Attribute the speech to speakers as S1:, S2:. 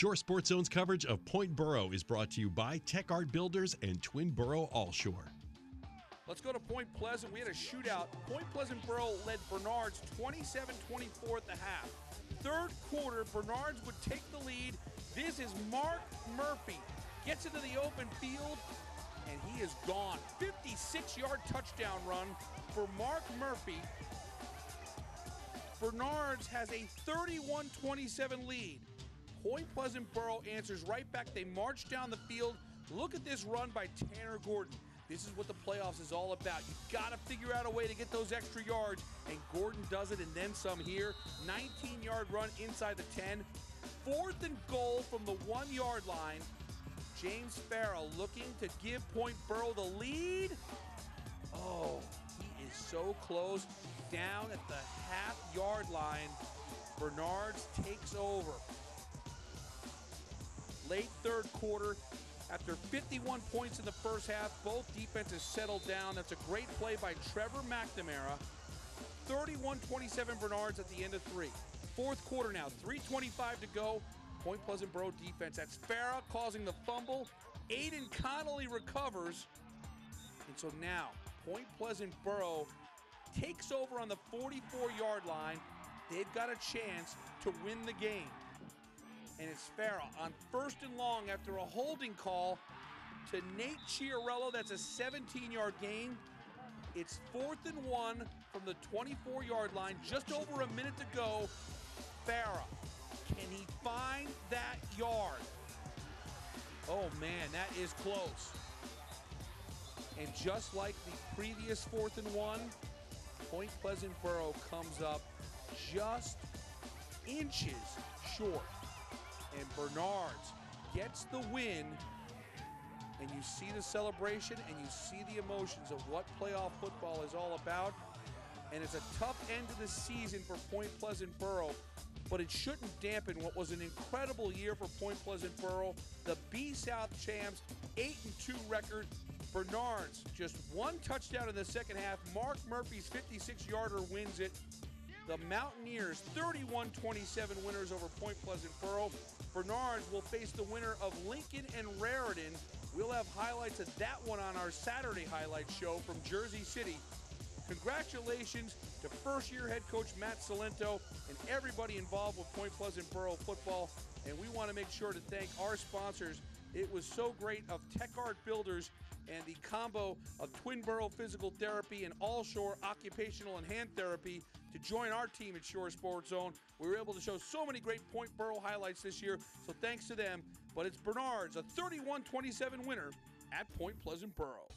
S1: Shore Sports Zone's coverage of Point Borough is brought to you by Tech Art Builders and Twin Borough All Shore.
S2: Let's go to Point Pleasant. We had a shootout. Point Pleasant Borough led Bernards 27 24 at the half. Third quarter, Bernards would take the lead. This is Mark Murphy. Gets into the open field, and he is gone. 56 yard touchdown run for Mark Murphy. Bernards has a 31 27 lead. Point Pleasant Borough answers right back. They march down the field. Look at this run by Tanner Gordon. This is what the playoffs is all about. You've got to figure out a way to get those extra yards, and Gordon does it and then some here. 19 yard run inside the 10. Fourth and goal from the one yard line. James Farrell looking to give Point Borough the lead. Oh, he is so close. Down at the half yard line. Bernards takes over. Late third quarter, after 51 points in the first half, both defenses settled down. That's a great play by Trevor McNamara. 31-27 Bernards at the end of three. Fourth quarter now, 3.25 to go. Point Pleasant Borough defense. That's Farah causing the fumble. Aiden Connolly recovers. And so now, Point Pleasant Borough takes over on the 44 yard line. They've got a chance to win the game. And it's Farah on first and long after a holding call to Nate Chiarello. That's a 17 yard gain. It's fourth and one from the 24 yard line, just over a minute to go. Farah, can he find that yard? Oh man, that is close. And just like the previous fourth and one, Point Pleasant Borough comes up just inches short. And Bernards gets the win. And you see the celebration and you see the emotions of what playoff football is all about. And it's a tough end to the season for Point Pleasant Borough, but it shouldn't dampen what was an incredible year for Point Pleasant Borough. The B South champs, 8 and 2 record, Bernards, just one touchdown in the second half. Mark Murphy's 56 yarder wins it. The Mountaineers, 31 27 winners over Point Pleasant Borough. Bernards will face the winner of Lincoln and Raritan. We'll have highlights of that one on our Saturday highlight show from Jersey City. Congratulations to first year head coach Matt Salento and everybody involved with Point Pleasant Borough football. And we want to make sure to thank our sponsors. It was so great of Tech Art Builders and the combo of Twin Physical Therapy and All Shore Occupational and Hand Therapy to join our team at Shore Sports Zone. We were able to show so many great Point Borough highlights this year, so thanks to them. But it's Bernard's, a 31 27 winner at Point Pleasant Borough.